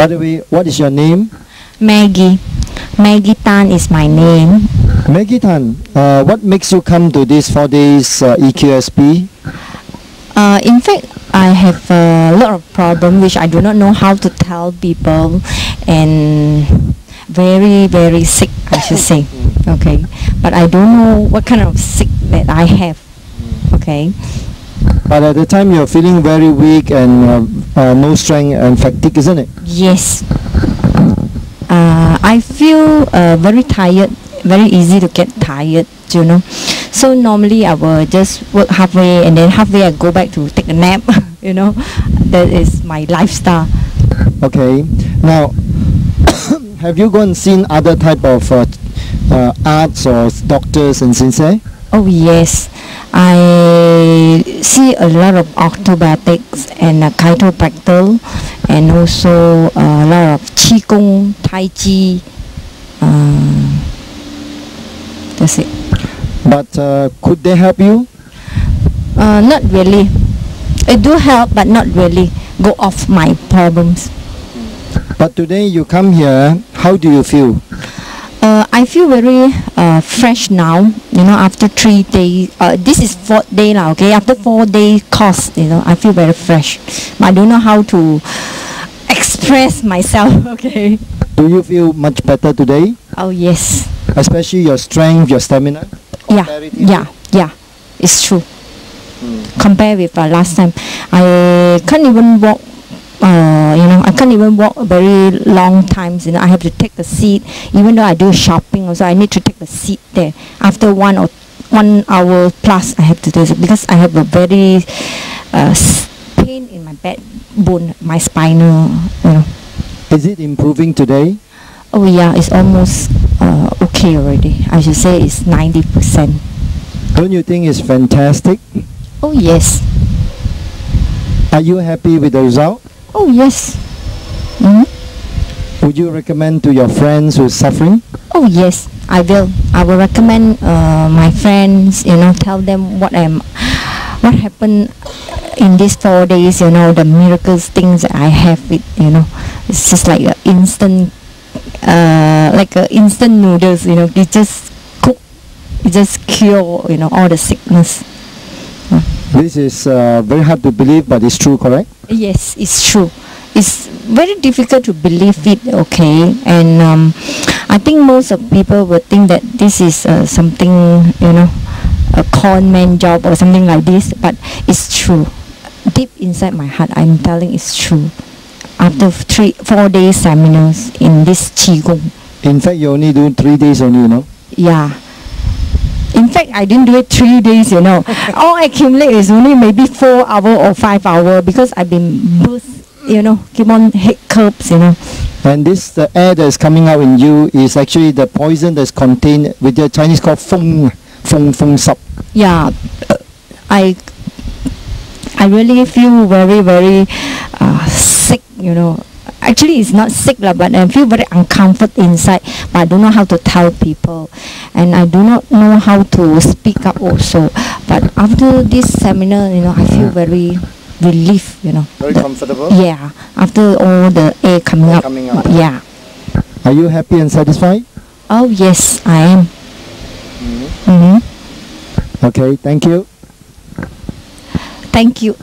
By the way, what is your name? Maggie. Maggie Tan is my name. Maggie Tan, uh, what makes you come to this four days uh, EQSMP? Uh, in fact, I have a lot of problem which I do not know how to tell people, and very very sick I should say. Okay, but I don't know what kind of sick that I have. Okay. But at the time you're feeling very weak and uh, uh, no strength and fatigue, isn't it? Yes. Uh, I feel uh, very tired, very easy to get tired, you know. So normally I will just work halfway and then halfway I go back to take a nap, you know. That is my lifestyle. Okay. Now, have you gone and seen other type of uh, uh, arts or doctors in Sinsay? Oh yes, I see a lot of orthopedics and uh, chiropractor and also a lot of qigong, tai chi. Um, that's it. But uh, could they help you? Uh, not really. It do help, but not really go off my problems. But today you come here, how do you feel? Uh, I feel very uh, fresh now. You know, after three days. Uh, this is fourth day now. Okay, after four day course, you know, I feel very fresh. But I don't know how to express myself. Okay. Do you feel much better today? Oh yes. Especially your strength, your stamina? Yeah. Yeah. Yeah. It's true. Compare with uh, last time, I can't even walk. Uh, you know, I can't even walk very long times. You know, I have to take the seat. Even though I do shopping, also I need to take the seat there. After one or one hour plus, I have to do it because I have a very uh, pain in my backbone, my spinal. You know. Is it improving today? Oh yeah, it's almost uh, okay already. I should say it's ninety percent. Don't you think it's fantastic? Oh yes. Are you happy with the result? Oh yes. hmm Would you recommend to your friends who's suffering? Oh yes, I will. I will recommend uh, my friends. You know, tell them what I'm, what happened in these four days. You know, the miracles things that I have. It you know, it's just like a instant, uh, like a instant noodles. You know, you just cook, it just cure. You know, all the sickness. This is uh, very hard to believe, but it's true, correct? Yes, it's true. It's very difficult to believe it, okay? And um, I think most of people would think that this is uh, something, you know, a con man job or something like this, but it's true. Deep inside my heart, I'm telling it's true. After three, four days seminars in this Qigong, In fact, you only do three days only, you know. yeah. In fact, I didn't do it three days, you know. All I accumulate is only maybe four hour or five hour because I've been burst, you know, keep on hiccups, you know. And this, the air that is coming out in you is actually the poison that's contained with the Chinese called feng, feng, feng sap. Yeah, uh, I, I really feel very, very uh, sick, you know. Actually, it's not sick, lah, but I feel very uncomfortable inside. But I don't know how to tell people, and I do not know how to speak up also. But after this seminar, you know, I feel very relief, you know. Very The- comfortable. Yeah, after all the air coming Air up. coming out. Yeah. Are you happy and satisfied? Oh yes, I am. Mm-hmm. Okay, thank you. Thank you.